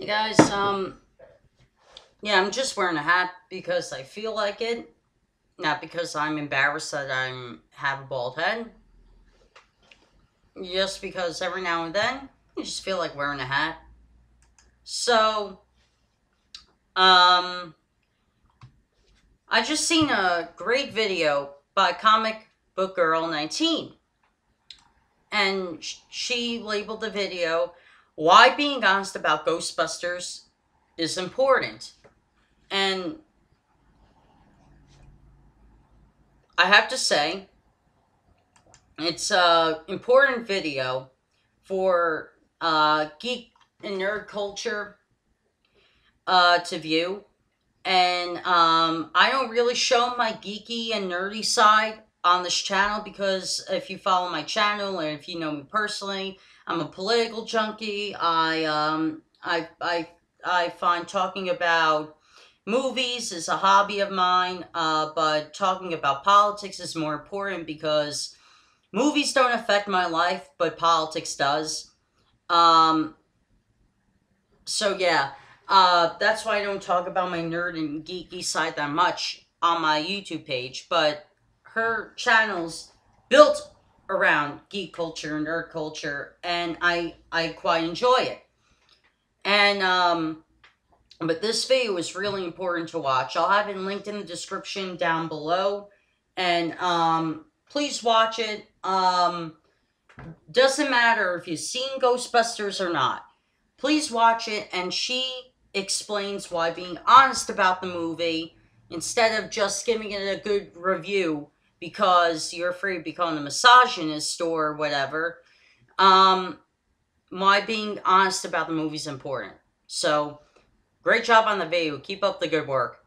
Hey guys, um, yeah, I'm just wearing a hat because I feel like it, not because I'm embarrassed that I have a bald head. Just because every now and then you just feel like wearing a hat. So, um, I just seen a great video by Comic Book Girl 19, and she labeled the video why being honest about Ghostbusters is important. And I have to say, it's a important video for uh, geek and nerd culture uh, to view. And um, I don't really show my geeky and nerdy side on this channel because if you follow my channel and if you know me personally, I'm a political junkie. I um I I I find talking about movies is a hobby of mine, uh, but talking about politics is more important because movies don't affect my life, but politics does. Um, so yeah, uh, that's why I don't talk about my nerd and geeky side that much on my YouTube page, but her channel's built around geek culture and nerd culture, and I I quite enjoy it. And um, but this video is really important to watch. I'll have it linked in the description down below, and um, please watch it. Um, doesn't matter if you've seen Ghostbusters or not. Please watch it, and she explains why being honest about the movie instead of just giving it a good review because you're afraid of becoming a misogynist or whatever, um, my being honest about the movie is important. So, great job on the video. Keep up the good work.